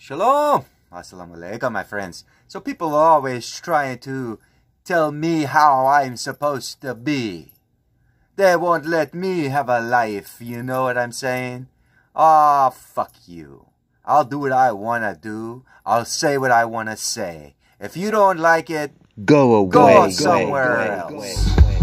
Shalom! Assalamu alaikum, my friends. So people are always trying to tell me how I'm supposed to be. They won't let me have a life, you know what I'm saying? Ah, oh, fuck you. I'll do what I wanna do. I'll say what I wanna say. If you don't like it, go away. Go somewhere go away, else. Go away.